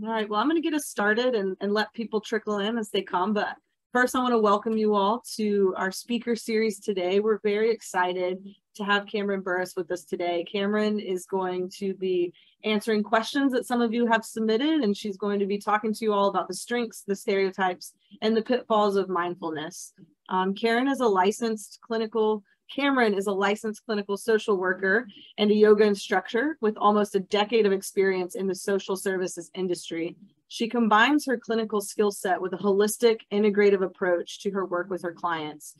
All right, well, I'm going to get us started and, and let people trickle in as they come. But first, I want to welcome you all to our speaker series today. We're very excited to have Cameron Burris with us today. Cameron is going to be answering questions that some of you have submitted, and she's going to be talking to you all about the strengths, the stereotypes, and the pitfalls of mindfulness. Um, Karen is a licensed clinical Cameron is a licensed clinical social worker and a yoga instructor with almost a decade of experience in the social services industry. She combines her clinical skill set with a holistic, integrative approach to her work with her clients.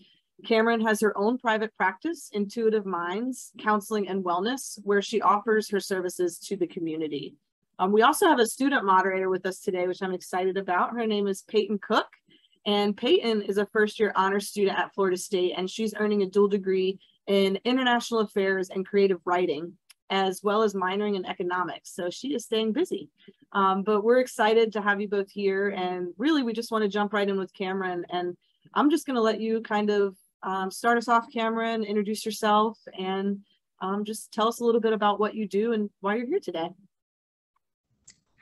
Cameron has her own private practice, Intuitive Minds Counseling and Wellness, where she offers her services to the community. Um, we also have a student moderator with us today, which I'm excited about. Her name is Peyton Cook. And Peyton is a first year honor student at Florida State, and she's earning a dual degree in international affairs and creative writing, as well as minoring in economics. So she is staying busy. Um, but we're excited to have you both here. And really, we just want to jump right in with Cameron. And I'm just going to let you kind of um, start us off, Cameron, introduce yourself, and um, just tell us a little bit about what you do and why you're here today.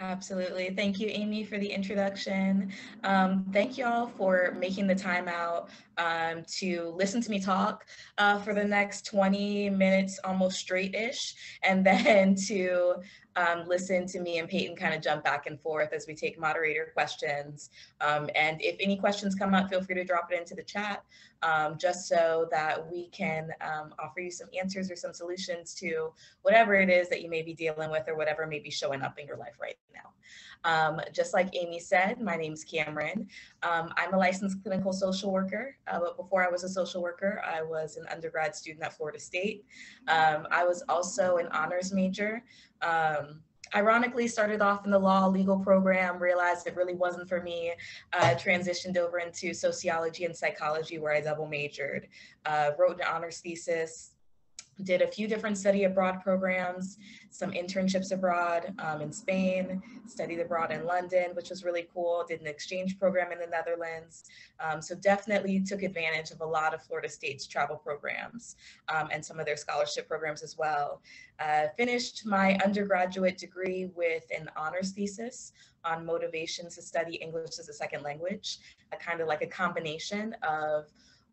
Absolutely. Thank you, Amy, for the introduction. Um, thank you all for making the time out um, to listen to me talk uh, for the next 20 minutes, almost straight-ish, and then to um, listen to me and Peyton kind of jump back and forth as we take moderator questions. Um, and if any questions come up, feel free to drop it into the chat um, just so that we can um, offer you some answers or some solutions to whatever it is that you may be dealing with or whatever may be showing up in your life right now. Um, just like Amy said, my name is Cameron. Um, I'm a licensed clinical social worker, uh, but before I was a social worker, I was an undergrad student at Florida State. Um, I was also an honors major. Um, ironically started off in the law legal program realized it really wasn't for me uh, transitioned over into sociology and psychology where i double majored uh, wrote an honors thesis did a few different study abroad programs, some internships abroad um, in Spain, studied abroad in London, which was really cool, did an exchange program in the Netherlands. Um, so definitely took advantage of a lot of Florida State's travel programs um, and some of their scholarship programs as well. Uh, finished my undergraduate degree with an honors thesis on motivation to study English as a second language, a kind of like a combination of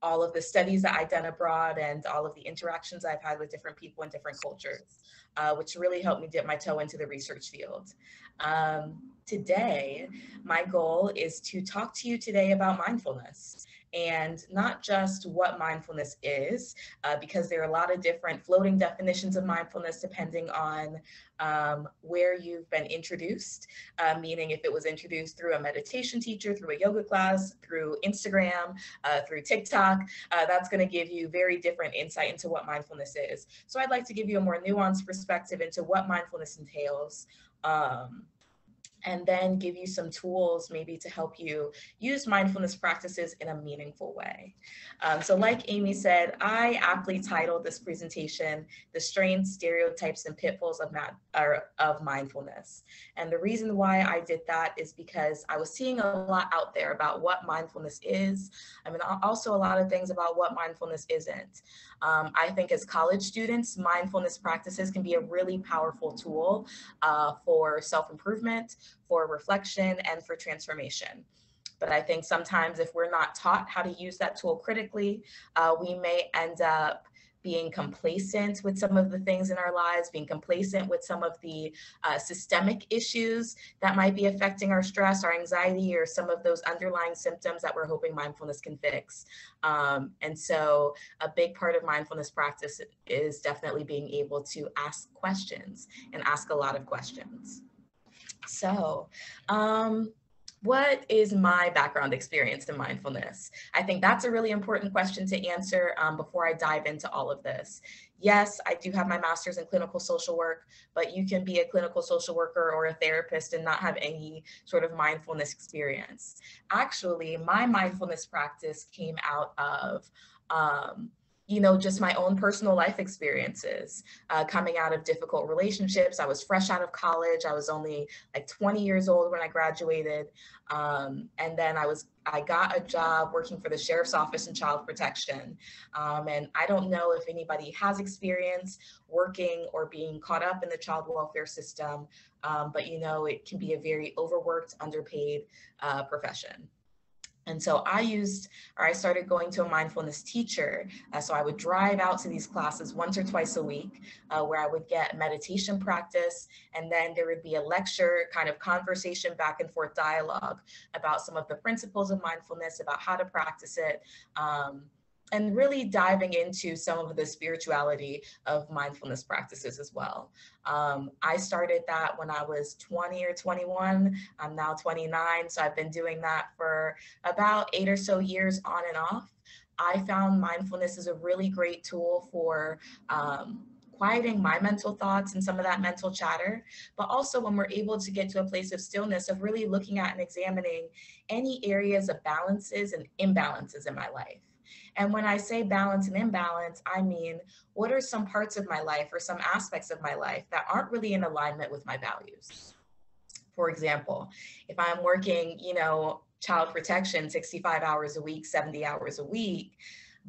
all of the studies that I've done abroad and all of the interactions I've had with different people in different cultures, uh, which really helped me dip my toe into the research field. Um, today, my goal is to talk to you today about mindfulness and not just what mindfulness is, uh, because there are a lot of different floating definitions of mindfulness depending on um, where you've been introduced, uh, meaning if it was introduced through a meditation teacher, through a yoga class, through Instagram, uh, through TikTok, uh, that's going to give you very different insight into what mindfulness is. So I'd like to give you a more nuanced perspective into what mindfulness entails. Um, and then give you some tools maybe to help you use mindfulness practices in a meaningful way. Um, so like Amy said, I aptly titled this presentation, The Strengths, Stereotypes, and Pitfalls of, of Mindfulness. And the reason why I did that is because I was seeing a lot out there about what mindfulness is. I mean, also a lot of things about what mindfulness isn't. Um, I think as college students, mindfulness practices can be a really powerful tool uh, for self-improvement, for reflection, and for transformation. But I think sometimes if we're not taught how to use that tool critically, uh, we may end up being complacent with some of the things in our lives, being complacent with some of the uh, systemic issues that might be affecting our stress, our anxiety, or some of those underlying symptoms that we're hoping mindfulness can fix. Um, and so a big part of mindfulness practice is definitely being able to ask questions and ask a lot of questions. So, um, what is my background experience in mindfulness? I think that's a really important question to answer um, before I dive into all of this. Yes, I do have my master's in clinical social work, but you can be a clinical social worker or a therapist and not have any sort of mindfulness experience. Actually, my mindfulness practice came out of um, you know, just my own personal life experiences uh, coming out of difficult relationships. I was fresh out of college. I was only like 20 years old when I graduated. Um, and then I was, I got a job working for the sheriff's office in child protection. Um, and I don't know if anybody has experience working or being caught up in the child welfare system, um, but you know, it can be a very overworked, underpaid uh, profession. And so I used, or I started going to a mindfulness teacher. Uh, so I would drive out to these classes once or twice a week uh, where I would get meditation practice. And then there would be a lecture, kind of conversation, back and forth dialogue about some of the principles of mindfulness, about how to practice it. Um, and really diving into some of the spirituality of mindfulness practices as well. Um, I started that when I was 20 or 21. I'm now 29, so I've been doing that for about eight or so years on and off. I found mindfulness is a really great tool for um, quieting my mental thoughts and some of that mental chatter, but also when we're able to get to a place of stillness, of really looking at and examining any areas of balances and imbalances in my life. And when I say balance and imbalance, I mean, what are some parts of my life or some aspects of my life that aren't really in alignment with my values? For example, if I'm working, you know, child protection 65 hours a week, 70 hours a week,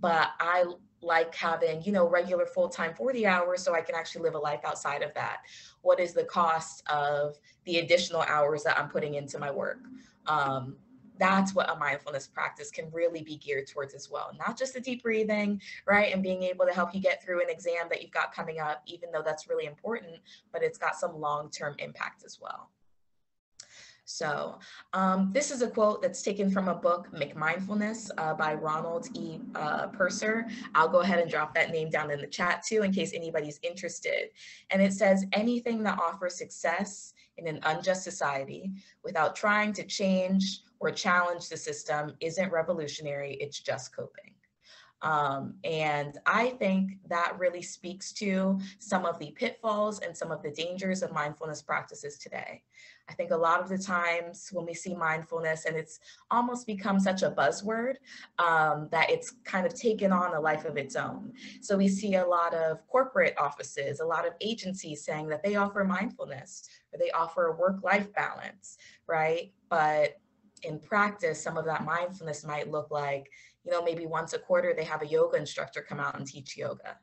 but I like having, you know, regular full-time 40 hours so I can actually live a life outside of that. What is the cost of the additional hours that I'm putting into my work? Um, that's what a mindfulness practice can really be geared towards as well. Not just the deep breathing, right? And being able to help you get through an exam that you've got coming up, even though that's really important, but it's got some long-term impact as well. So um, this is a quote that's taken from a book, McMindfulness uh, by Ronald E. Uh, Purser. I'll go ahead and drop that name down in the chat too, in case anybody's interested. And it says, anything that offers success in an unjust society without trying to change or challenge the system isn't revolutionary, it's just coping. Um, and I think that really speaks to some of the pitfalls and some of the dangers of mindfulness practices today. I think a lot of the times when we see mindfulness and it's almost become such a buzzword um, that it's kind of taken on a life of its own. So we see a lot of corporate offices, a lot of agencies saying that they offer mindfulness or they offer a work-life balance, right? But in practice, some of that mindfulness might look like, you know, maybe once a quarter they have a yoga instructor come out and teach yoga.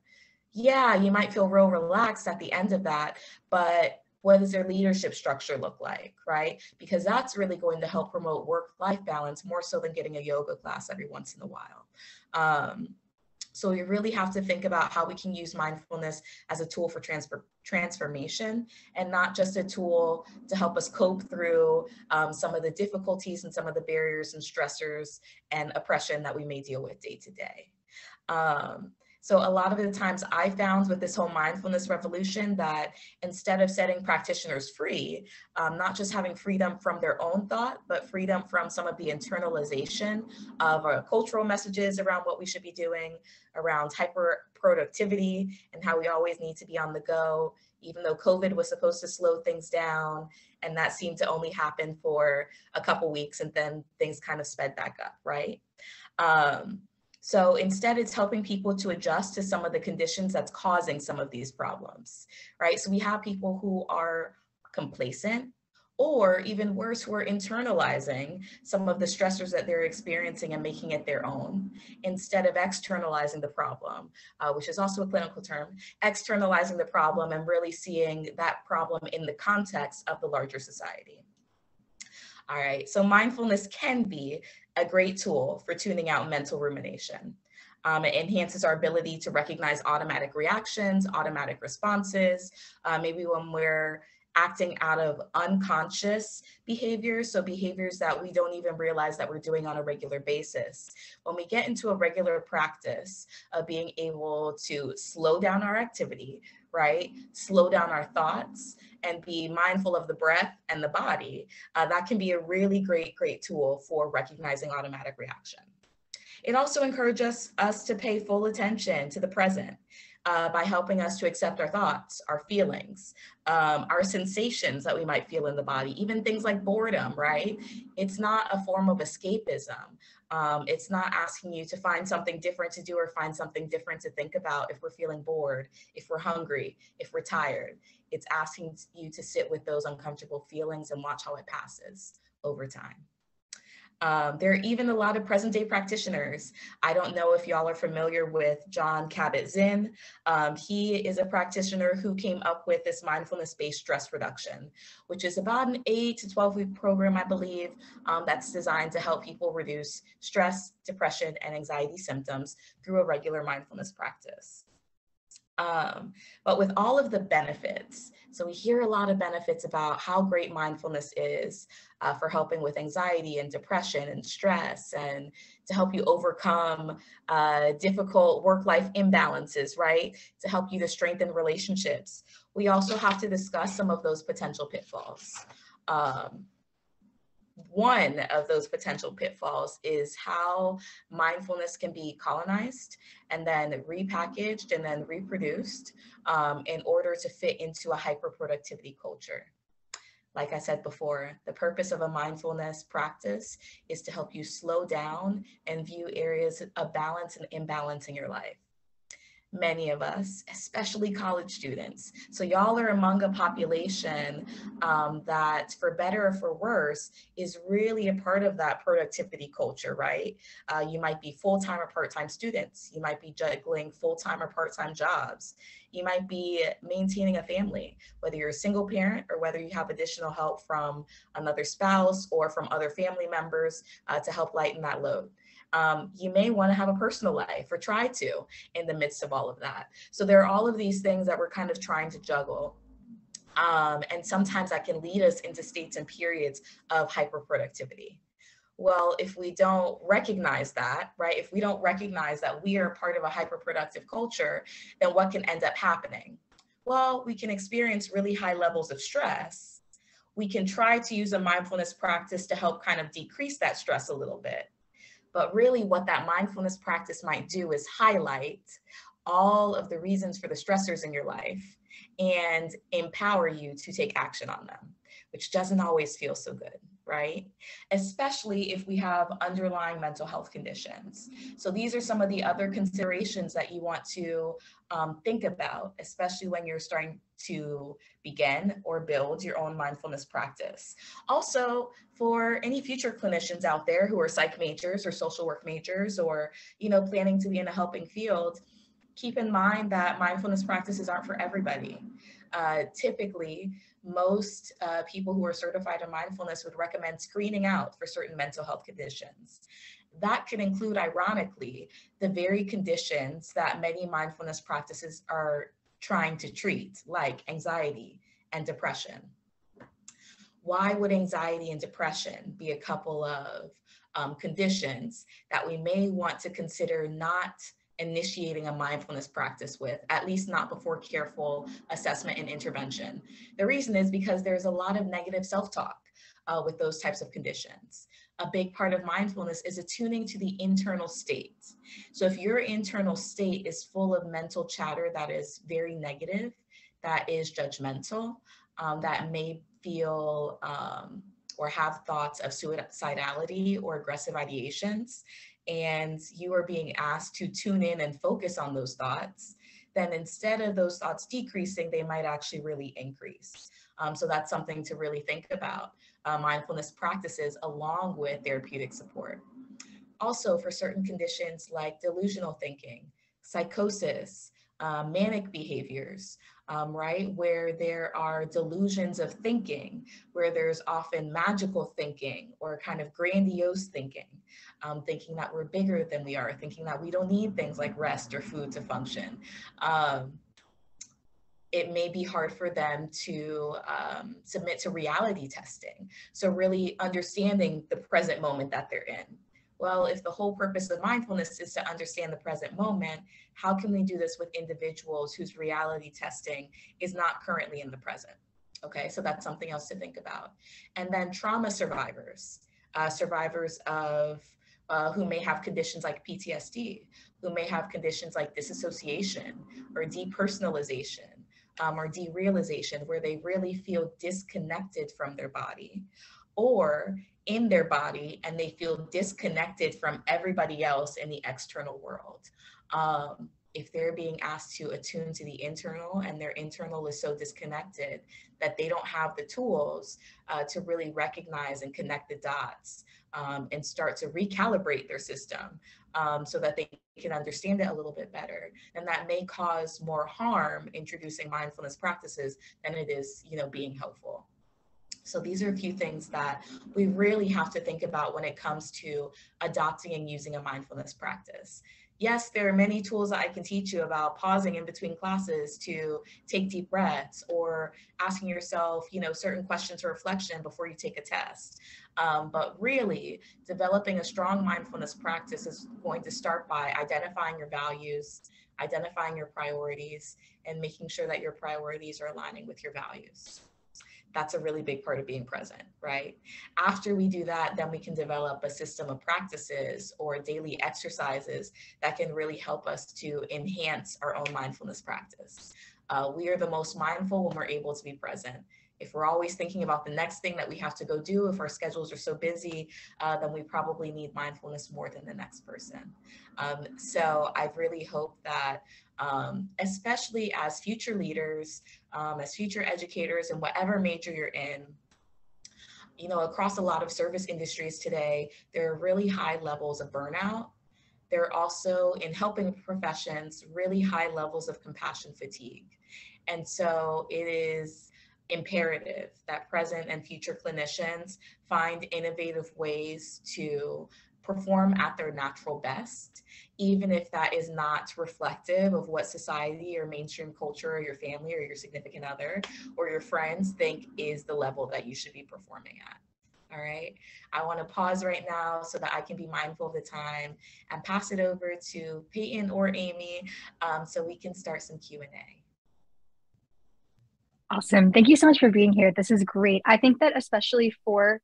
Yeah, you might feel real relaxed at the end of that, but what does their leadership structure look like, right? Because that's really going to help promote work-life balance more so than getting a yoga class every once in a while. Um, so we really have to think about how we can use mindfulness as a tool for transfer, transformation and not just a tool to help us cope through um, some of the difficulties and some of the barriers and stressors and oppression that we may deal with day to day. Um, so a lot of the times I found with this whole mindfulness revolution that instead of setting practitioners free, um, not just having freedom from their own thought, but freedom from some of the internalization of uh, cultural messages around what we should be doing, around hyper productivity and how we always need to be on the go, even though COVID was supposed to slow things down. And that seemed to only happen for a couple weeks and then things kind of sped back up, right? Um, so instead, it's helping people to adjust to some of the conditions that's causing some of these problems, right? So we have people who are complacent, or even worse, who are internalizing some of the stressors that they're experiencing and making it their own instead of externalizing the problem, uh, which is also a clinical term, externalizing the problem and really seeing that problem in the context of the larger society. All right, so mindfulness can be a great tool for tuning out mental rumination. Um, it enhances our ability to recognize automatic reactions, automatic responses, uh, maybe when we're acting out of unconscious behaviors, so behaviors that we don't even realize that we're doing on a regular basis. When we get into a regular practice of being able to slow down our activity, right? Slow down our thoughts and be mindful of the breath and the body, uh, that can be a really great, great tool for recognizing automatic reaction. It also encourages us to pay full attention to the present. Uh, by helping us to accept our thoughts, our feelings, um, our sensations that we might feel in the body, even things like boredom, right? It's not a form of escapism. Um, it's not asking you to find something different to do or find something different to think about if we're feeling bored, if we're hungry, if we're tired. It's asking you to sit with those uncomfortable feelings and watch how it passes over time. Um, there are even a lot of present day practitioners. I don't know if y'all are familiar with Jon Kabat-Zinn. Um, he is a practitioner who came up with this mindfulness-based stress reduction, which is about an eight to 12 week program, I believe, um, that's designed to help people reduce stress, depression, and anxiety symptoms through a regular mindfulness practice. Um, but with all of the benefits, so we hear a lot of benefits about how great mindfulness is uh, for helping with anxiety and depression and stress and to help you overcome uh, difficult work-life imbalances, right? To help you to strengthen relationships. We also have to discuss some of those potential pitfalls. Um, one of those potential pitfalls is how mindfulness can be colonized and then repackaged and then reproduced um, in order to fit into a hyperproductivity culture. Like I said before, the purpose of a mindfulness practice is to help you slow down and view areas of balance and imbalance in your life many of us, especially college students. So y'all are among a population um, that for better or for worse is really a part of that productivity culture, right? Uh, you might be full-time or part-time students. You might be juggling full-time or part-time jobs. You might be maintaining a family, whether you're a single parent or whether you have additional help from another spouse or from other family members uh, to help lighten that load um, you may want to have a personal life or try to in the midst of all of that. So there are all of these things that we're kind of trying to juggle. Um, and sometimes that can lead us into states and periods of hyperproductivity. Well, if we don't recognize that, right, if we don't recognize that we are part of a hyperproductive culture, then what can end up happening? Well, we can experience really high levels of stress. We can try to use a mindfulness practice to help kind of decrease that stress a little bit. But really what that mindfulness practice might do is highlight all of the reasons for the stressors in your life and empower you to take action on them, which doesn't always feel so good right? Especially if we have underlying mental health conditions. So these are some of the other considerations that you want to um, think about, especially when you're starting to begin or build your own mindfulness practice. Also, for any future clinicians out there who are psych majors or social work majors or, you know, planning to be in a helping field, keep in mind that mindfulness practices aren't for everybody. Uh, typically, most uh, people who are certified in mindfulness would recommend screening out for certain mental health conditions. That can include, ironically, the very conditions that many mindfulness practices are trying to treat, like anxiety and depression. Why would anxiety and depression be a couple of um, conditions that we may want to consider not initiating a mindfulness practice with, at least not before careful assessment and intervention. The reason is because there's a lot of negative self-talk uh, with those types of conditions. A big part of mindfulness is attuning to the internal state. So if your internal state is full of mental chatter that is very negative, that is judgmental, um, that may feel um, or have thoughts of suicidality or aggressive ideations, and you are being asked to tune in and focus on those thoughts, then instead of those thoughts decreasing, they might actually really increase. Um, so that's something to really think about. Uh, mindfulness practices along with therapeutic support. Also for certain conditions like delusional thinking, psychosis, uh, manic behaviors, um, right? Where there are delusions of thinking, where there's often magical thinking or kind of grandiose thinking, um, thinking that we're bigger than we are, thinking that we don't need things like rest or food to function. Um, it may be hard for them to um, submit to reality testing. So really understanding the present moment that they're in. Well, if the whole purpose of mindfulness is to understand the present moment, how can we do this with individuals whose reality testing is not currently in the present? Okay, so that's something else to think about. And then trauma survivors, uh, survivors of uh, who may have conditions like PTSD, who may have conditions like disassociation or depersonalization um, or derealization, where they really feel disconnected from their body or in their body and they feel disconnected from everybody else in the external world. Um, if they're being asked to attune to the internal and their internal is so disconnected that they don't have the tools uh, to really recognize and connect the dots um, and start to recalibrate their system um, so that they can understand it a little bit better. And that may cause more harm introducing mindfulness practices than it is, you know, being helpful. So these are a few things that we really have to think about when it comes to adopting and using a mindfulness practice yes, there are many tools that I can teach you about pausing in between classes to take deep breaths or asking yourself, you know, certain questions for reflection before you take a test. Um, but really, developing a strong mindfulness practice is going to start by identifying your values, identifying your priorities, and making sure that your priorities are aligning with your values that's a really big part of being present, right? After we do that, then we can develop a system of practices or daily exercises that can really help us to enhance our own mindfulness practice. Uh, we are the most mindful when we're able to be present. If we're always thinking about the next thing that we have to go do, if our schedules are so busy, uh, then we probably need mindfulness more than the next person. Um, so I really hope that um, especially as future leaders, um, as future educators and whatever major you're in. You know, across a lot of service industries today, there are really high levels of burnout. There are also, in helping professions, really high levels of compassion fatigue. And so it is imperative that present and future clinicians find innovative ways to perform at their natural best, even if that is not reflective of what society or mainstream culture or your family or your significant other or your friends think is the level that you should be performing at. All right. I want to pause right now so that I can be mindful of the time and pass it over to Peyton or Amy um, so we can start some Q&A. Awesome. Thank you so much for being here. This is great. I think that especially for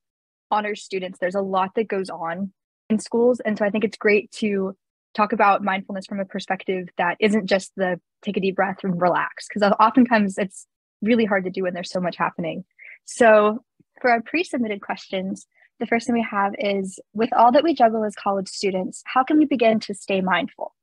honors students, there's a lot that goes on in schools. And so I think it's great to talk about mindfulness from a perspective that isn't just the take a deep breath and relax, because oftentimes it's really hard to do when there's so much happening. So for our pre-submitted questions, the first thing we have is with all that we juggle as college students, how can we begin to stay mindful?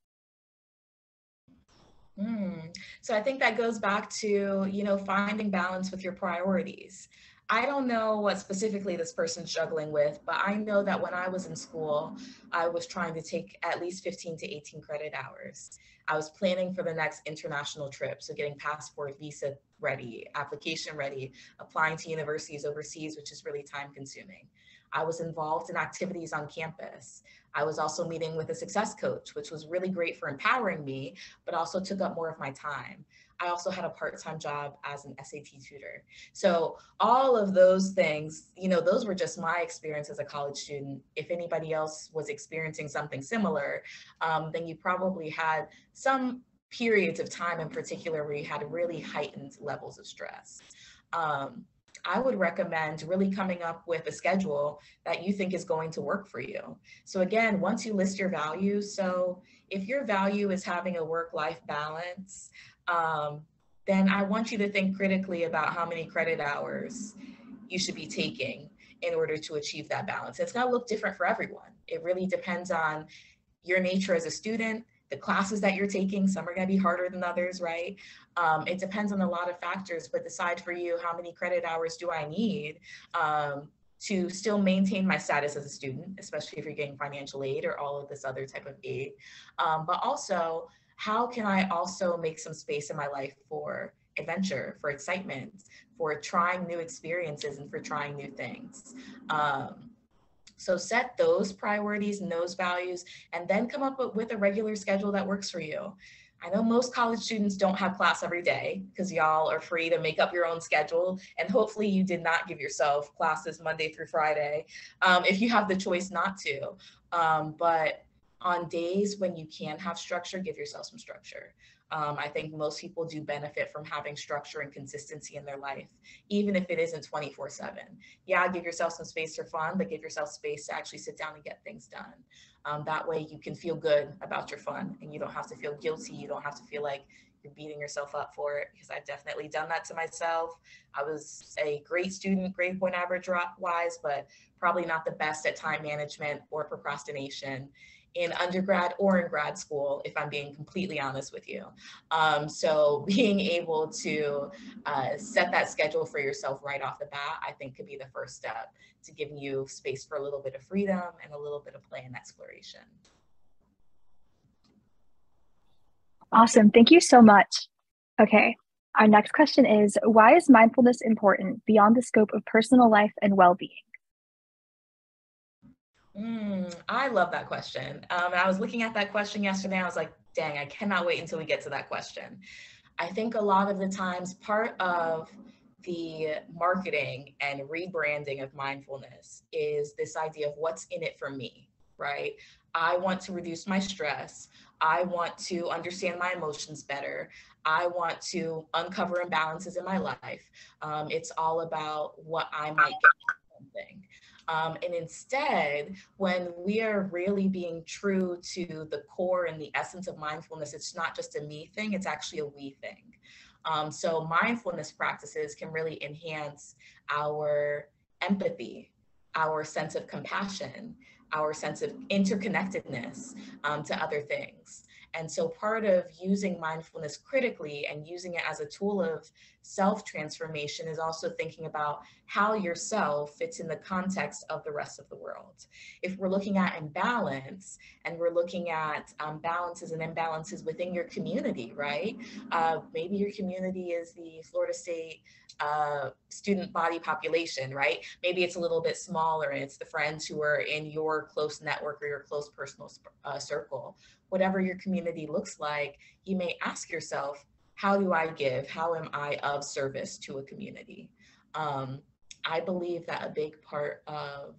Mm. So I think that goes back to, you know, finding balance with your priorities. I don't know what specifically this person's struggling with, but I know that when I was in school, I was trying to take at least 15 to 18 credit hours. I was planning for the next international trip, so getting passport, visa ready, application ready, applying to universities overseas, which is really time consuming. I was involved in activities on campus. I was also meeting with a success coach, which was really great for empowering me, but also took up more of my time. I also had a part-time job as an SAT tutor. So all of those things, you know, those were just my experience as a college student. If anybody else was experiencing something similar, um, then you probably had some periods of time in particular where you had really heightened levels of stress. Um, I would recommend really coming up with a schedule that you think is going to work for you. So again, once you list your values, so if your value is having a work-life balance, um, then I want you to think critically about how many credit hours you should be taking in order to achieve that balance. It's going to look different for everyone. It really depends on your nature as a student, the classes that you're taking. Some are going to be harder than others, right? Um, it depends on a lot of factors, but decide for you how many credit hours do I need um, to still maintain my status as a student, especially if you're getting financial aid or all of this other type of aid. Um, but also, how can I also make some space in my life for adventure, for excitement, for trying new experiences and for trying new things? Um, so set those priorities and those values and then come up with a regular schedule that works for you. I know most college students don't have class every day because y'all are free to make up your own schedule. And hopefully you did not give yourself classes Monday through Friday um, if you have the choice not to. Um, but on days when you can have structure, give yourself some structure. Um, I think most people do benefit from having structure and consistency in their life, even if it isn't 24 7. Yeah, give yourself some space for fun, but give yourself space to actually sit down and get things done. Um, that way you can feel good about your fun and you don't have to feel guilty. You don't have to feel like you're beating yourself up for it because I've definitely done that to myself. I was a great student, grade point average wise, but probably not the best at time management or procrastination in undergrad or in grad school, if I'm being completely honest with you. Um, so being able to uh, set that schedule for yourself right off the bat, I think could be the first step to giving you space for a little bit of freedom and a little bit of play and exploration. Awesome. Thank you so much. Okay. Our next question is Why is mindfulness important beyond the scope of personal life and well being? Mm, I love that question. Um, I was looking at that question yesterday. I was like, dang, I cannot wait until we get to that question. I think a lot of the times, part of the marketing and rebranding of mindfulness is this idea of what's in it for me, right? I want to reduce my stress. I want to understand my emotions better. I want to uncover imbalances in my life. Um, it's all about what I might get from something. Um, and instead, when we are really being true to the core and the essence of mindfulness, it's not just a me thing, it's actually a we thing. Um, so mindfulness practices can really enhance our empathy, our sense of compassion, our sense of interconnectedness um, to other things. And so part of using mindfulness critically and using it as a tool of self transformation is also thinking about how yourself fits in the context of the rest of the world. If we're looking at imbalance and we're looking at um, balances and imbalances within your community, right? Uh, maybe your community is the Florida State uh, student body population, right? Maybe it's a little bit smaller and it's the friends who are in your close network or your close personal uh, circle whatever your community looks like, you may ask yourself, how do I give? How am I of service to a community? Um, I believe that a big part of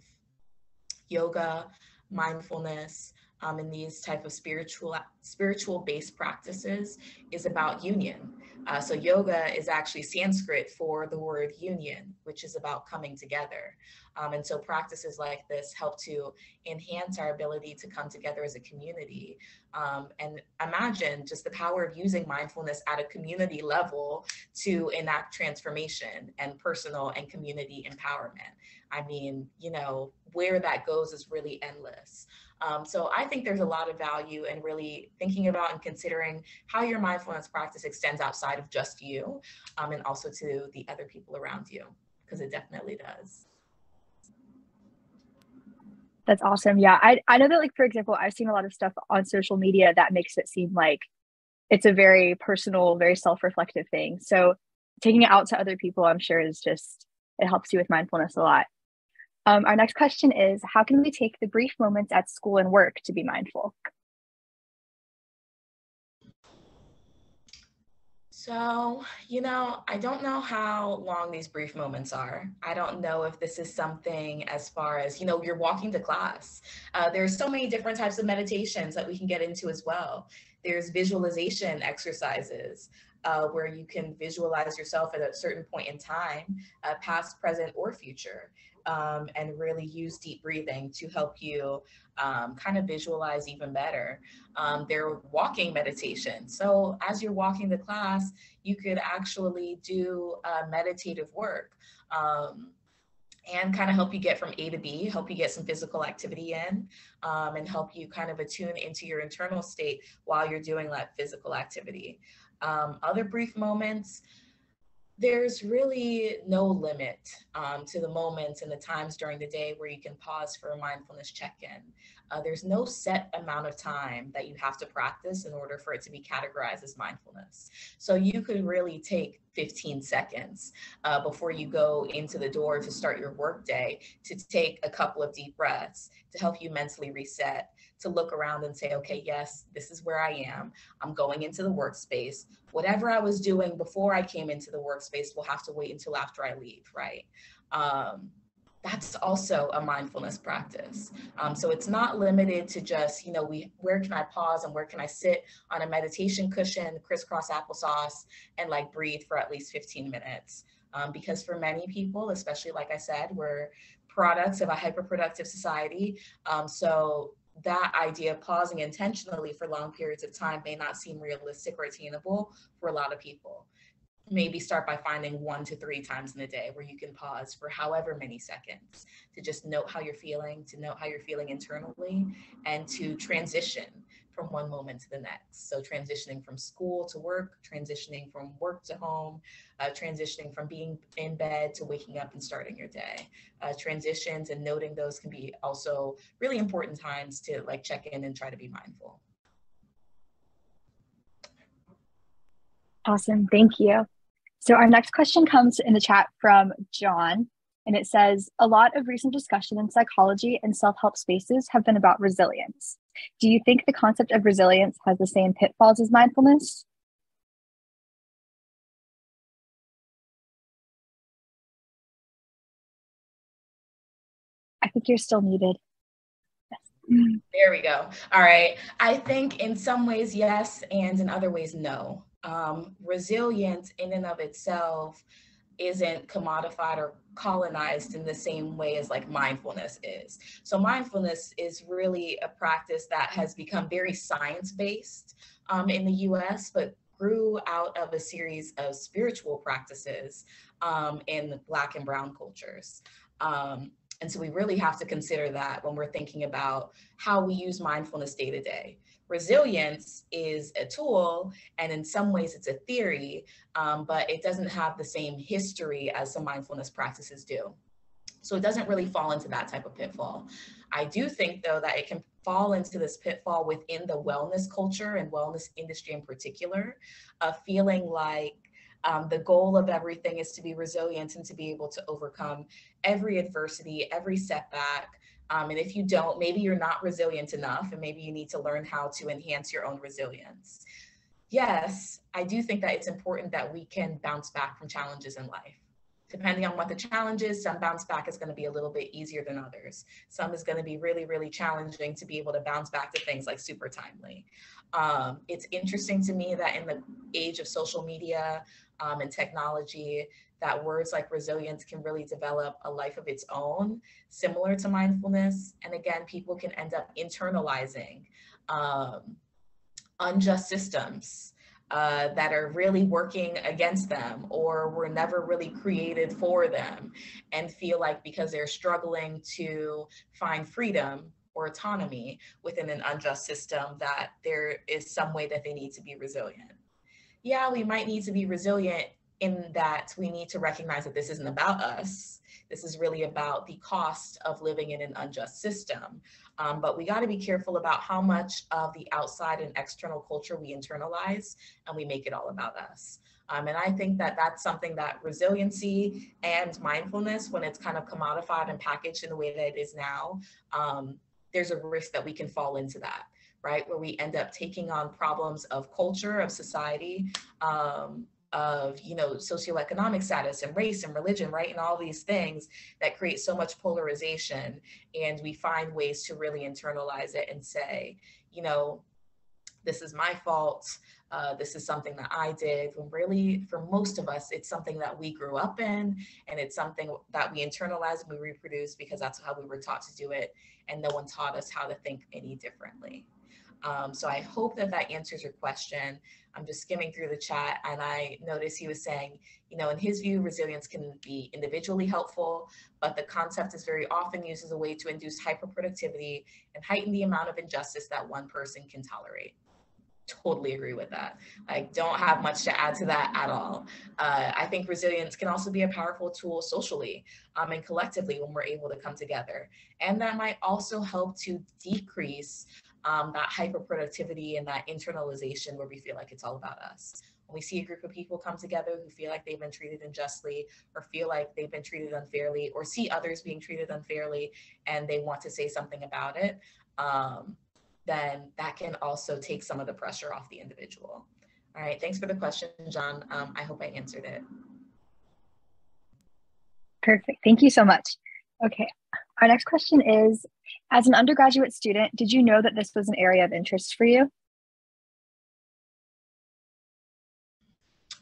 yoga, mindfulness, um, and these type of spiritual spiritual based practices is about union. Uh, so yoga is actually Sanskrit for the word union, which is about coming together. Um, and so practices like this help to enhance our ability to come together as a community. Um, and imagine just the power of using mindfulness at a community level to enact transformation and personal and community empowerment. I mean, you know, where that goes is really endless. Um, so I think there's a lot of value in really thinking about and considering how your mindfulness practice extends outside of just you um, and also to the other people around you, because it definitely does. That's awesome. Yeah. I, I know that, like, for example, I've seen a lot of stuff on social media that makes it seem like it's a very personal, very self reflective thing. So taking it out to other people, I'm sure, is just, it helps you with mindfulness a lot. Um, our next question is How can we take the brief moments at school and work to be mindful? So, you know, I don't know how long these brief moments are. I don't know if this is something as far as, you know, you're walking to class. Uh, there's so many different types of meditations that we can get into as well. There's visualization exercises uh, where you can visualize yourself at a certain point in time, uh, past, present, or future um, and really use deep breathing to help you um, kind of visualize even better. Um, they're walking meditation. So as you're walking the class, you could actually do uh, meditative work um, and kind of help you get from A to B, help you get some physical activity in, um, and help you kind of attune into your internal state while you're doing that physical activity. Um, other brief moments, there's really no limit um, to the moments and the times during the day where you can pause for a mindfulness check-in. Uh, there's no set amount of time that you have to practice in order for it to be categorized as mindfulness. So you could really take 15 seconds uh, before you go into the door to start your workday to take a couple of deep breaths to help you mentally reset to look around and say, okay, yes, this is where I am. I'm going into the workspace. Whatever I was doing before I came into the workspace will have to wait until after I leave, right? Um, that's also a mindfulness practice. Um, so it's not limited to just, you know, we where can I pause and where can I sit on a meditation cushion, crisscross applesauce, and like breathe for at least 15 minutes. Um, because for many people, especially like I said, we're products of a hyperproductive society. Um, so that idea of pausing intentionally for long periods of time may not seem realistic or attainable for a lot of people. Maybe start by finding one to three times in a day where you can pause for however many seconds to just note how you're feeling, to note how you're feeling internally, and to transition from one moment to the next. So, transitioning from school to work, transitioning from work to home, uh, transitioning from being in bed to waking up and starting your day. Uh, transitions and noting those can be also really important times to like check in and try to be mindful. Awesome. Thank you. So our next question comes in the chat from John, and it says, a lot of recent discussion in psychology and self-help spaces have been about resilience. Do you think the concept of resilience has the same pitfalls as mindfulness? I think you're still muted. There we go. All right. I think in some ways, yes, and in other ways, no um, resilience in and of itself isn't commodified or colonized in the same way as like mindfulness is. So mindfulness is really a practice that has become very science-based um, in the US, but grew out of a series of spiritual practices um, in Black and Brown cultures. Um, and so we really have to consider that when we're thinking about how we use mindfulness day to day resilience is a tool and in some ways it's a theory um, but it doesn't have the same history as some mindfulness practices do. So it doesn't really fall into that type of pitfall. I do think though that it can fall into this pitfall within the wellness culture and wellness industry in particular of feeling like um, the goal of everything is to be resilient and to be able to overcome every adversity every setback um, and if you don't, maybe you're not resilient enough, and maybe you need to learn how to enhance your own resilience. Yes, I do think that it's important that we can bounce back from challenges in life. Depending on what the challenge is, some bounce back is going to be a little bit easier than others. Some is going to be really, really challenging to be able to bounce back to things like super timely. Um, it's interesting to me that in the age of social media um, and technology, that words like resilience can really develop a life of its own, similar to mindfulness. And again, people can end up internalizing um, unjust systems uh, that are really working against them or were never really created for them and feel like because they're struggling to find freedom or autonomy within an unjust system that there is some way that they need to be resilient. Yeah, we might need to be resilient in that we need to recognize that this isn't about us. This is really about the cost of living in an unjust system. Um, but we got to be careful about how much of the outside and external culture we internalize and we make it all about us. Um, and I think that that's something that resiliency and mindfulness, when it's kind of commodified and packaged in the way that it is now, um, there's a risk that we can fall into that right? Where we end up taking on problems of culture, of society, um, of you know socioeconomic status and race and religion right and all these things that create so much polarization and we find ways to really internalize it and say you know this is my fault uh, this is something that i did when really for most of us it's something that we grew up in and it's something that we internalize and we reproduce because that's how we were taught to do it and no one taught us how to think any differently um, so I hope that that answers your question. I'm just skimming through the chat and I noticed he was saying, you know, in his view, resilience can be individually helpful, but the concept is very often used as a way to induce hyperproductivity and heighten the amount of injustice that one person can tolerate. Totally agree with that. I don't have much to add to that at all. Uh, I think resilience can also be a powerful tool socially um, and collectively when we're able to come together. And that might also help to decrease um, that hyper productivity and that internalization where we feel like it's all about us. When we see a group of people come together who feel like they've been treated unjustly or feel like they've been treated unfairly or see others being treated unfairly and they want to say something about it, um, then that can also take some of the pressure off the individual. All right, thanks for the question, John. Um, I hope I answered it. Perfect. Thank you so much. Okay, our next question is As an undergraduate student, did you know that this was an area of interest for you?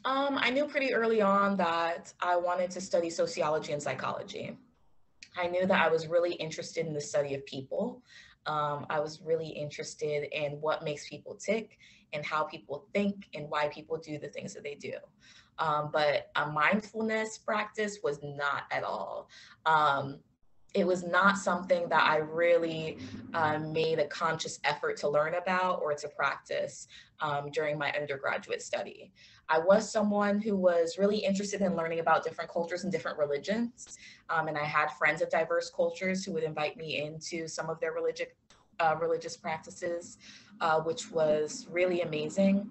Um, I knew pretty early on that I wanted to study sociology and psychology. I knew that I was really interested in the study of people. Um, I was really interested in what makes people tick and how people think and why people do the things that they do. Um, but a mindfulness practice was not at all. Um, it was not something that I really uh, made a conscious effort to learn about or to practice um, during my undergraduate study. I was someone who was really interested in learning about different cultures and different religions. Um, and I had friends of diverse cultures who would invite me into some of their religious, uh, religious practices, uh, which was really amazing.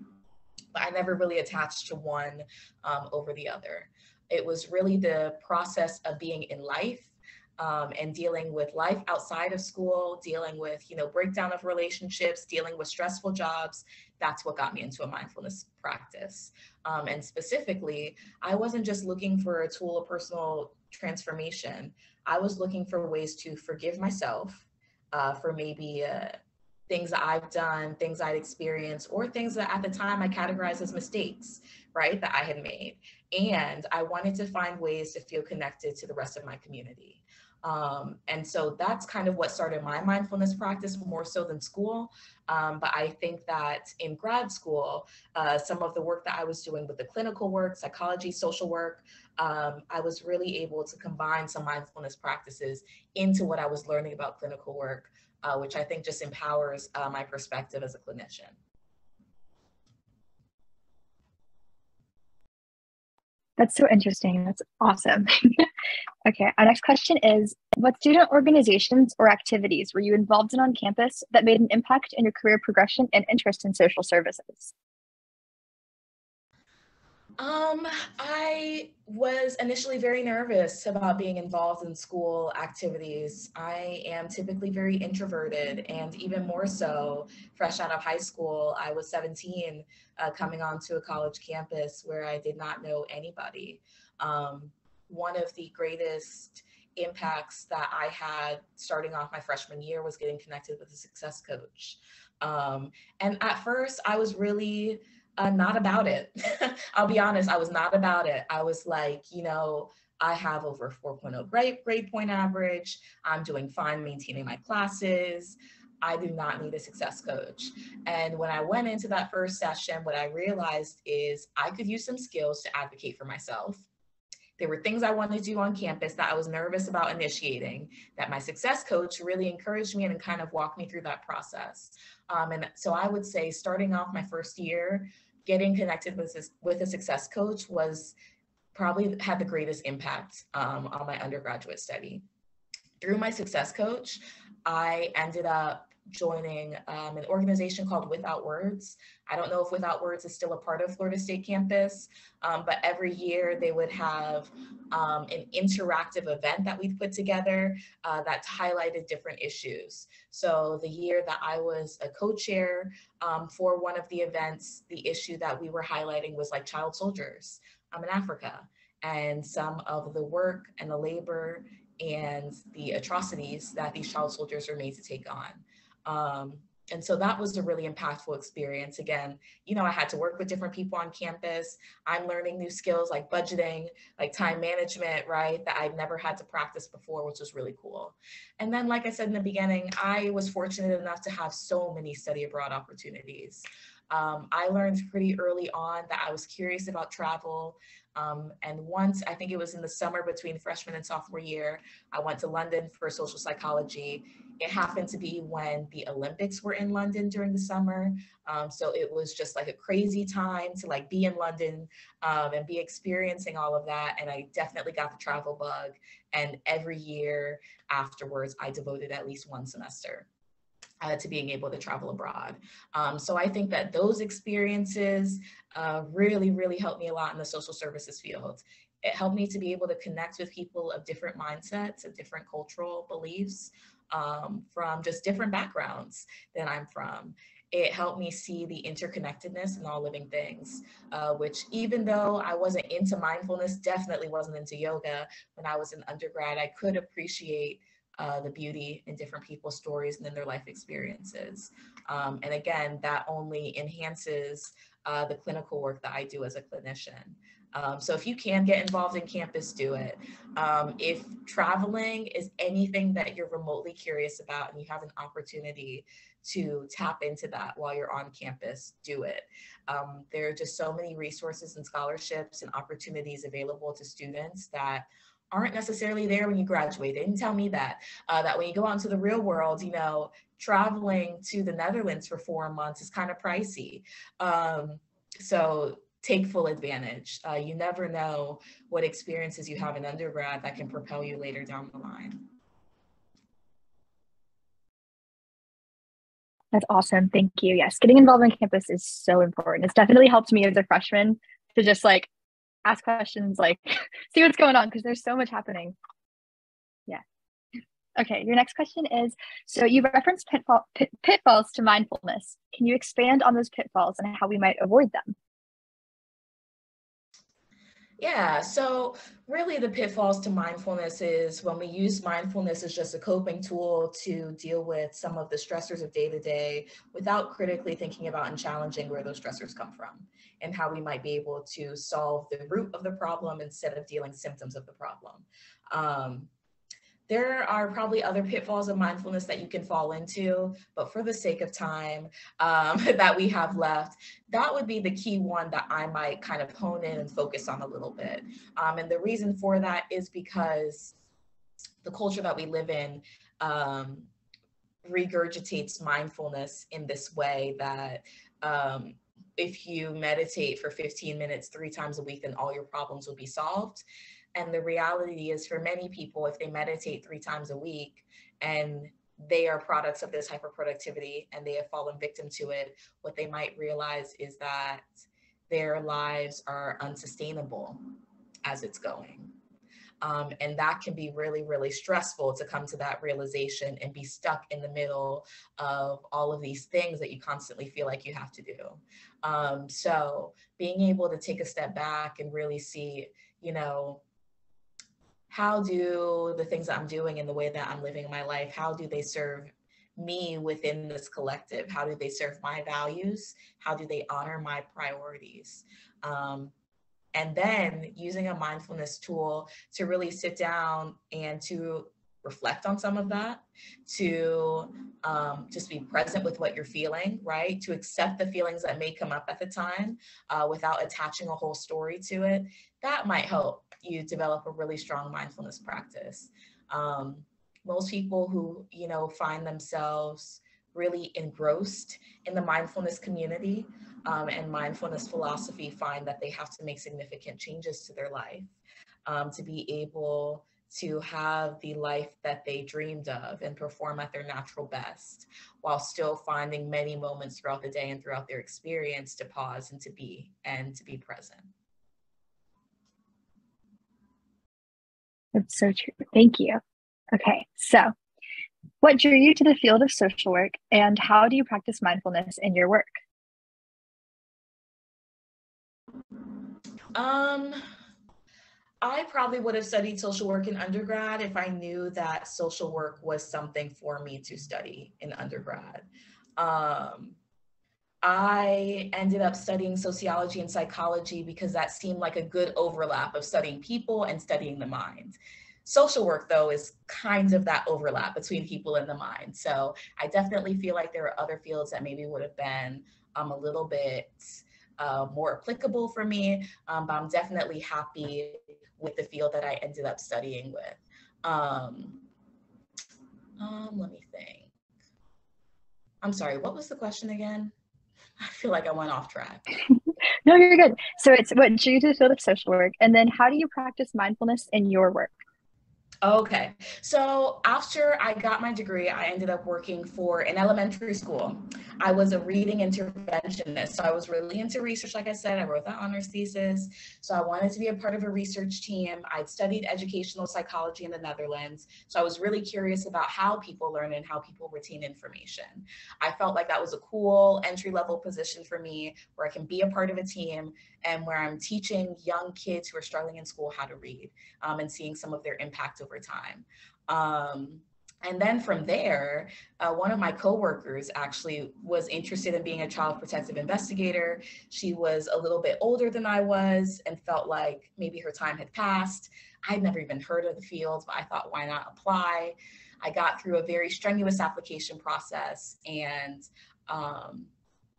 But I never really attached to one um, over the other. It was really the process of being in life um, and dealing with life outside of school, dealing with, you know, breakdown of relationships, dealing with stressful jobs. That's what got me into a mindfulness practice. Um, and specifically, I wasn't just looking for a tool of personal transformation. I was looking for ways to forgive myself uh, for maybe uh, things that I've done, things I'd experienced, or things that at the time I categorized as mistakes, right, that I had made. And I wanted to find ways to feel connected to the rest of my community. Um, and so that's kind of what started my mindfulness practice more so than school. Um, but I think that in grad school, uh, some of the work that I was doing with the clinical work, psychology, social work, um, I was really able to combine some mindfulness practices into what I was learning about clinical work, uh, which I think just empowers uh, my perspective as a clinician. That's so interesting. That's awesome. okay, our next question is What student organizations or activities were you involved in on campus that made an impact in your career progression and interest in social services? Um, I was initially very nervous about being involved in school activities. I am typically very introverted, and even more so, fresh out of high school, I was 17, uh, coming onto a college campus where I did not know anybody. Um, one of the greatest impacts that I had starting off my freshman year was getting connected with a success coach. Um, and at first, I was really uh, not about it. I'll be honest, I was not about it. I was like, you know, I have over 4.0 grade, grade point average. I'm doing fine maintaining my classes. I do not need a success coach. And when I went into that first session, what I realized is I could use some skills to advocate for myself. There were things I wanted to do on campus that I was nervous about initiating, that my success coach really encouraged me and kind of walked me through that process. Um, and so I would say starting off my first year, getting connected with, this, with a success coach was probably had the greatest impact um, on my undergraduate study. Through my success coach, I ended up joining um, an organization called Without Words. I don't know if Without Words is still a part of Florida State campus, um, but every year they would have um, an interactive event that we'd put together uh, that highlighted different issues. So the year that I was a co-chair um, for one of the events, the issue that we were highlighting was like child soldiers in Africa and some of the work and the labor and the atrocities that these child soldiers are made to take on. Um, and so that was a really impactful experience. Again, you know, I had to work with different people on campus. I'm learning new skills like budgeting, like time management, right? That I've never had to practice before, which was really cool. And then, like I said in the beginning, I was fortunate enough to have so many study abroad opportunities. Um, I learned pretty early on that I was curious about travel. Um, and once, I think it was in the summer between freshman and sophomore year, I went to London for social psychology it happened to be when the Olympics were in London during the summer. Um, so it was just like a crazy time to like be in London um, and be experiencing all of that. And I definitely got the travel bug. And every year afterwards, I devoted at least one semester. Uh, to being able to travel abroad. Um, so I think that those experiences uh, really, really helped me a lot in the social services field. It helped me to be able to connect with people of different mindsets, of different cultural beliefs, um, from just different backgrounds than I'm from. it helped me see the interconnectedness in all living things, uh, which even though I wasn't into mindfulness, definitely wasn't into yoga when I was an undergrad, I could appreciate uh, the beauty in different people's stories and in their life experiences. Um, and again, that only enhances uh, the clinical work that I do as a clinician. Um, so if you can get involved in campus, do it. Um, if traveling is anything that you're remotely curious about and you have an opportunity to tap into that while you're on campus, do it. Um, there are just so many resources and scholarships and opportunities available to students that aren't necessarily there when you graduate. They didn't tell me that, uh, that when you go out into the real world, you know, traveling to the Netherlands for four months is kind of pricey. Um, so take full advantage. Uh, you never know what experiences you have in undergrad that can propel you later down the line. That's awesome. Thank you. Yes, getting involved on campus is so important. It's definitely helped me as a freshman to just like ask questions, like see what's going on because there's so much happening. Yeah. Okay, your next question is so you referenced pitfall, pit, pitfalls to mindfulness. Can you expand on those pitfalls and how we might avoid them? Yeah, so really the pitfalls to mindfulness is when we use mindfulness as just a coping tool to deal with some of the stressors of day to day without critically thinking about and challenging where those stressors come from and how we might be able to solve the root of the problem instead of dealing symptoms of the problem. Um, there are probably other pitfalls of mindfulness that you can fall into, but for the sake of time um, that we have left, that would be the key one that I might kind of hone in and focus on a little bit. Um, and the reason for that is because the culture that we live in um, regurgitates mindfulness in this way that um, if you meditate for 15 minutes three times a week, then all your problems will be solved. And the reality is, for many people, if they meditate three times a week and they are products of this hyperproductivity and they have fallen victim to it, what they might realize is that their lives are unsustainable as it's going. Um, and that can be really, really stressful to come to that realization and be stuck in the middle of all of these things that you constantly feel like you have to do. Um, so being able to take a step back and really see, you know, how do the things that I'm doing and the way that I'm living my life, how do they serve me within this collective? How do they serve my values? How do they honor my priorities? Um, and then using a mindfulness tool to really sit down and to reflect on some of that, to um, just be present with what you're feeling, right? To accept the feelings that may come up at the time uh, without attaching a whole story to it. That might help you develop a really strong mindfulness practice. Um, most people who, you know, find themselves really engrossed in the mindfulness community um, and mindfulness philosophy find that they have to make significant changes to their life um, to be able to have the life that they dreamed of and perform at their natural best while still finding many moments throughout the day and throughout their experience to pause and to be and to be present. That's so true. Thank you. Okay, so what drew you to the field of social work and how do you practice mindfulness in your work? Um, I probably would have studied social work in undergrad if I knew that social work was something for me to study in undergrad. Um, I ended up studying sociology and psychology because that seemed like a good overlap of studying people and studying the mind. Social work, though, is kind of that overlap between people and the mind. So I definitely feel like there are other fields that maybe would have been um, a little bit uh, more applicable for me, um, but I'm definitely happy with the field that I ended up studying with. Um, um, let me think. I'm sorry, what was the question again? I feel like I went off track. no, you're good. So it's what drew you the field of social work, and then how do you practice mindfulness in your work? Okay, so after I got my degree, I ended up working for an elementary school. I was a reading interventionist, so I was really into research. Like I said, I wrote that honors thesis, so I wanted to be a part of a research team. I'd studied educational psychology in the Netherlands, so I was really curious about how people learn and how people retain information. I felt like that was a cool entry level position for me, where I can be a part of a team and where I'm teaching young kids who are struggling in school how to read um, and seeing some of their impact over time. Um, and then from there, uh, one of my coworkers actually was interested in being a child protective investigator. She was a little bit older than I was and felt like maybe her time had passed. I'd never even heard of the field, but I thought, why not apply? I got through a very strenuous application process and um,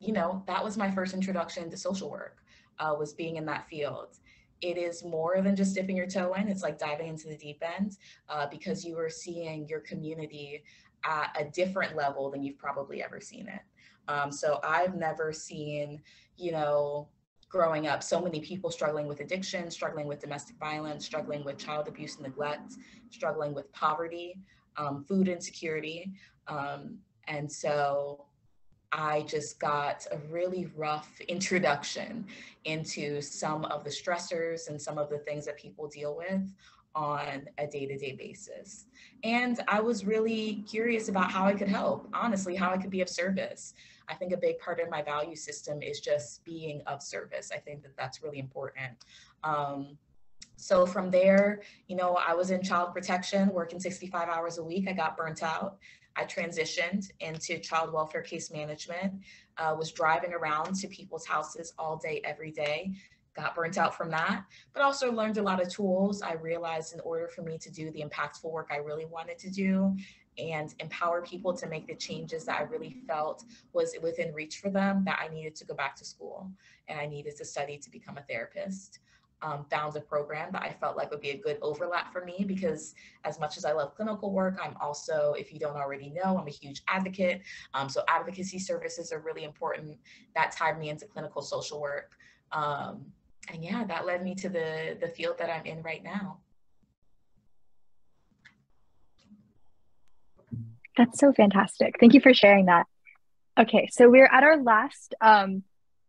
you know, that was my first introduction to social work uh, was being in that field. It is more than just dipping your toe in. It's like diving into the deep end uh, because you are seeing your community at a different level than you've probably ever seen it. Um, so I've never seen, you know, growing up, so many people struggling with addiction, struggling with domestic violence, struggling with child abuse and neglect, struggling with poverty, um, food insecurity. Um, and so I just got a really rough introduction into some of the stressors and some of the things that people deal with on a day to day basis. And I was really curious about how I could help, honestly, how I could be of service. I think a big part of my value system is just being of service. I think that that's really important. Um, so from there, you know, I was in child protection, working 65 hours a week. I got burnt out. I transitioned into child welfare case management, uh, was driving around to people's houses all day, every day, got burnt out from that, but also learned a lot of tools. I realized in order for me to do the impactful work I really wanted to do and empower people to make the changes that I really felt was within reach for them, that I needed to go back to school and I needed to study to become a therapist um, found a program that I felt like would be a good overlap for me because as much as I love clinical work, I'm also, if you don't already know, I'm a huge advocate. Um, so advocacy services are really important. That tied me into clinical social work. Um, and yeah, that led me to the, the field that I'm in right now. That's so fantastic. Thank you for sharing that. Okay, so we're at our last um,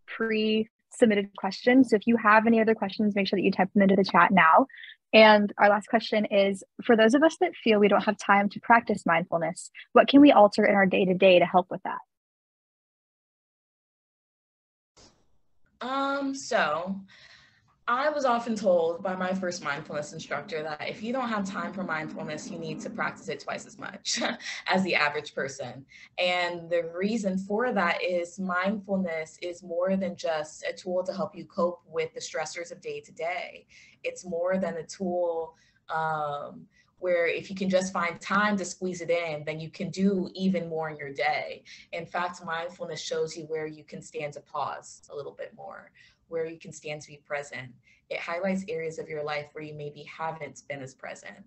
pre submitted questions. So if you have any other questions, make sure that you type them into the chat now. And our last question is for those of us that feel we don't have time to practice mindfulness, what can we alter in our day to day to help with that? Um, so I was often told by my first mindfulness instructor that if you don't have time for mindfulness, you need to practice it twice as much as the average person. And the reason for that is mindfulness is more than just a tool to help you cope with the stressors of day to day. It's more than a tool um, where if you can just find time to squeeze it in, then you can do even more in your day. In fact, mindfulness shows you where you can stand to pause a little bit more where you can stand to be present. It highlights areas of your life where you maybe haven't been as present.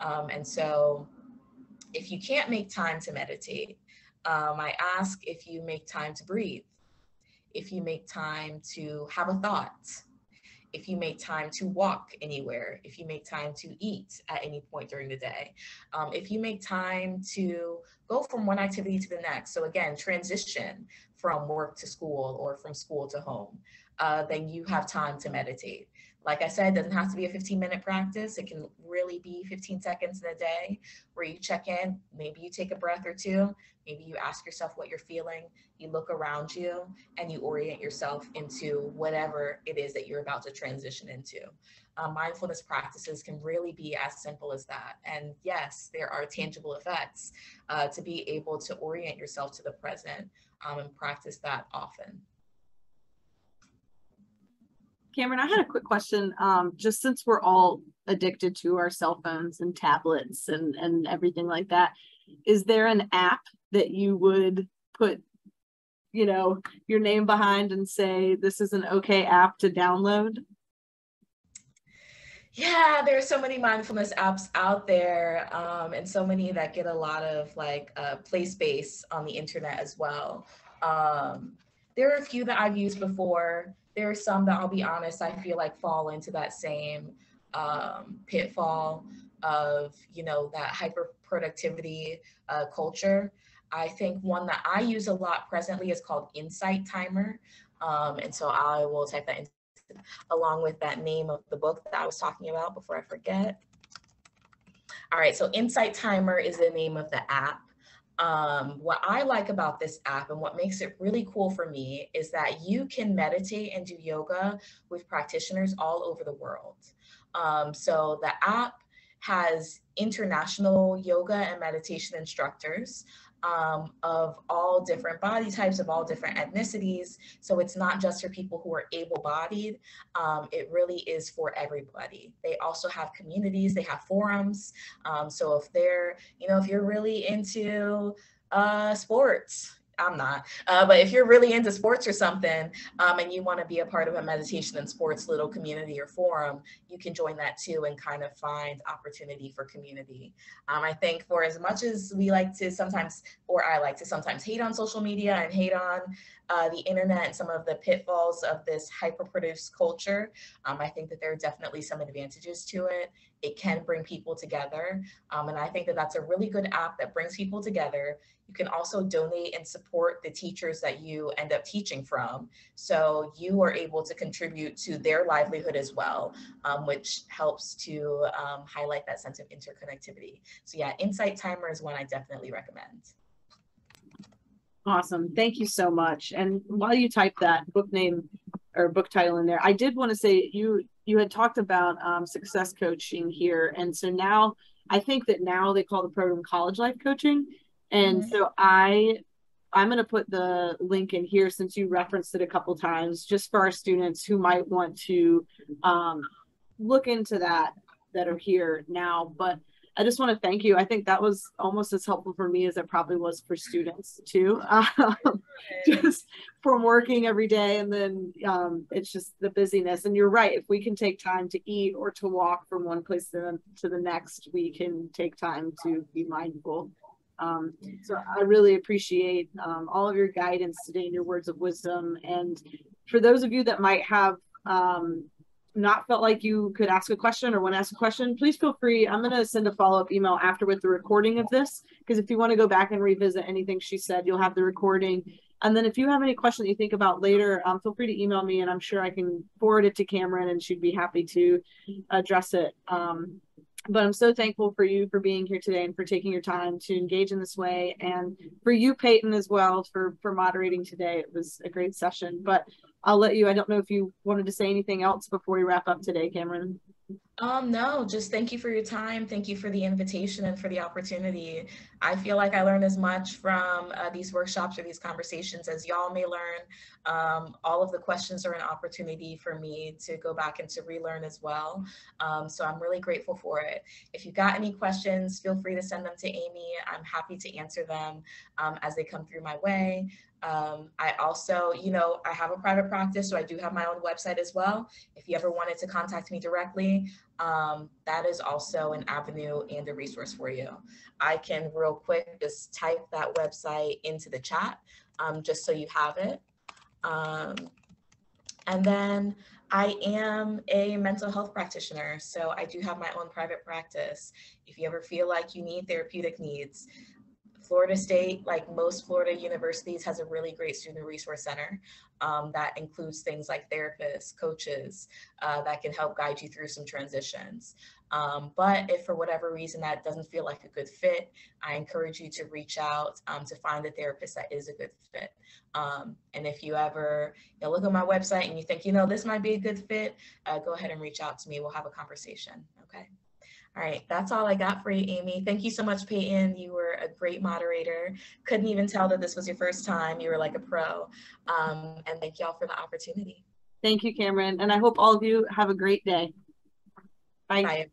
Um, and so if you can't make time to meditate, um, I ask if you make time to breathe, if you make time to have a thought, if you make time to walk anywhere, if you make time to eat at any point during the day, um, if you make time to go from one activity to the next. So again, transition from work to school or from school to home uh, then you have time to meditate. Like I said, it doesn't have to be a 15 minute practice. It can really be 15 seconds in a day where you check in. Maybe you take a breath or two. Maybe you ask yourself what you're feeling. You look around you and you orient yourself into whatever it is that you're about to transition into. Uh, mindfulness practices can really be as simple as that. And yes, there are tangible effects uh, to be able to orient yourself to the present um, and practice that often. Cameron, I had a quick question. Um, just since we're all addicted to our cell phones and tablets and, and everything like that, is there an app that you would put, you know, your name behind and say this is an okay app to download? Yeah, there are so many mindfulness apps out there, um, and so many that get a lot of like uh, play space on the internet as well. Um, there are a few that I've used before there are some that I'll be honest, I feel like fall into that same um, pitfall of, you know, that hyper productivity uh, culture. I think one that I use a lot presently is called Insight Timer. Um, and so I will type that in along with that name of the book that I was talking about before I forget. All right, so Insight Timer is the name of the app. Um, what I like about this app and what makes it really cool for me is that you can meditate and do yoga with practitioners all over the world. Um, so the app has international yoga and meditation instructors um, of all different body types, of all different ethnicities. So it's not just for people who are able bodied, um, it really is for everybody. They also have communities, they have forums. Um, so if they're, you know, if you're really into uh, sports, I'm not. Uh, but if you're really into sports or something um, and you want to be a part of a meditation and sports little community or forum, you can join that too and kind of find opportunity for community. Um, I think for as much as we like to sometimes, or I like to sometimes hate on social media and hate on uh, the internet and some of the pitfalls of this hyper-produced culture, um, I think that there are definitely some advantages to it. It can bring people together. Um, and I think that that's a really good app that brings people together. You can also donate and support the teachers that you end up teaching from. So you are able to contribute to their livelihood as well, um, which helps to um, highlight that sense of interconnectivity. So yeah, Insight Timer is one I definitely recommend. Awesome. Thank you so much. And while you type that book name or book title in there, I did want to say you you had talked about um, success coaching here, and so now I think that now they call the program college life coaching, and mm-hmm. so I I'm going to put the link in here since you referenced it a couple times, just for our students who might want to um, look into that that are here now. But I just want to thank you. I think that was almost as helpful for me as it probably was for students too. Um, just from working every day and then um, it's just the busyness. And you're right. If we can take time to eat or to walk from one place to the, to the next, we can take time to be mindful. Um, so I really appreciate um, all of your guidance today and your words of wisdom. And for those of you that might have um, not felt like you could ask a question or want to ask a question, please feel free. I'm going to send a follow up email after with the recording of this because if you want to go back and revisit anything she said, you'll have the recording. And then if you have any question that you think about later, um, feel free to email me and I'm sure I can forward it to Cameron and she'd be happy to address it. Um, but I'm so thankful for you for being here today and for taking your time to engage in this way and for you Peyton as well for for moderating today. It was a great session. But I'll let you. I don't know if you wanted to say anything else before we wrap up today, Cameron. Um, no, just thank you for your time. Thank you for the invitation and for the opportunity. I feel like I learned as much from uh, these workshops or these conversations as y'all may learn. Um, all of the questions are an opportunity for me to go back and to relearn as well. Um, so I'm really grateful for it. If you've got any questions, feel free to send them to Amy. I'm happy to answer them um, as they come through my way. Um, I also, you know, I have a private practice, so I do have my own website as well. If you ever wanted to contact me directly, um, that is also an avenue and a resource for you. I can real quick just type that website into the chat um, just so you have it. Um, and then I am a mental health practitioner, so I do have my own private practice. If you ever feel like you need therapeutic needs, Florida State, like most Florida universities, has a really great student resource center um, that includes things like therapists, coaches uh, that can help guide you through some transitions. Um, but if for whatever reason that doesn't feel like a good fit, I encourage you to reach out um, to find a therapist that is a good fit. Um, and if you ever you know, look at my website and you think, you know, this might be a good fit, uh, go ahead and reach out to me. We'll have a conversation. Okay. All right, that's all I got for you, Amy. Thank you so much, Peyton. You were a great moderator. Couldn't even tell that this was your first time. You were like a pro. Um, and thank you all for the opportunity. Thank you, Cameron. And I hope all of you have a great day. Bye. Bye.